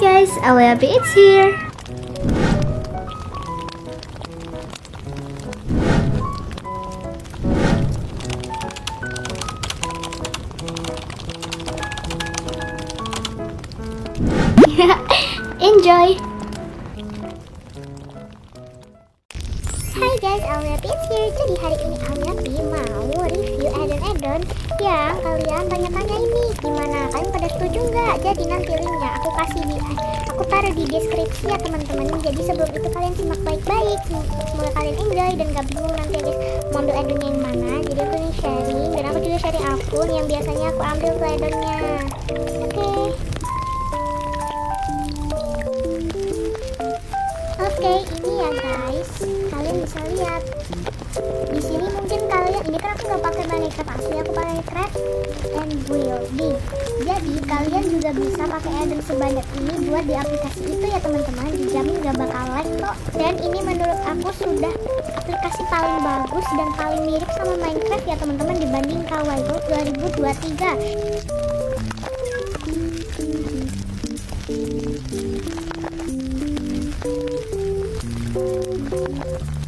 guys, Alia it's here. Enjoy. Hai guys, Alia Pins here. Jadi hari ini Alia Pi mau review addon-addon yang kalian tanya-tanya ini. Nggak? Jadi nanti linknya aku kasih di aku taruh di deskripsi ya teman-teman. Jadi sebelum itu kalian simak baik-baik. Semoga kalian enjoy dan gak bingung nanti guys mau ambil addonnya yang mana. Jadi aku ini sharing dan aku juga sharing akun yang biasanya aku ambil tuh addonnya. Oke. Oke, Kalian bisa lihat. Di sini mungkin kalian ini kan aku nggak pakai Minecraft asli, aku pakai Craft and Building. Jadi kalian juga bisa pakai addon sebanyak ini buat di aplikasi itu ya teman-teman. Dijamin gak bakal lag kok. Dan ini menurut aku sudah aplikasi paling bagus dan paling mirip sama Minecraft ya teman-teman dibanding Kawaii World 2023. Nah,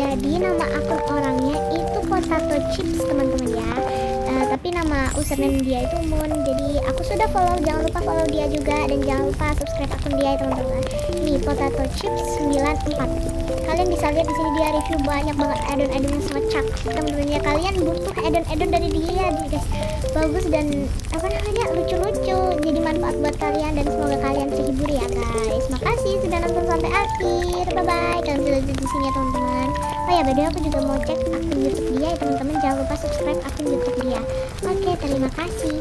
jadi nama akun orangnya itu Potato Chips, teman-teman ya. Eh, tapi nama username dia itu Moon. Jadi aku sudah follow, jangan lupa follow dia juga dan jangan lupa subscribe akun dia teman-teman. Nih Potato Chips 94. Kalian bisa lihat di sini dia review banyak banget addon-addon yang sangat cakep, teman-teman ya. Kalian butuh addon-addon dari dia, guys. Bagus dan apa namanya lucu-lucu. Buat kalian dan semoga kalian terhibur ya, guys. Makasih sudah nonton sampai akhir. Bye bye. Kalian lihat di sini ya, teman-teman. Oh ya, beda aku juga mau cek akun YouTube dia ya, teman-teman. Jangan lupa subscribe akun YouTube dia. Oke, terima kasih.